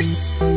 Bye.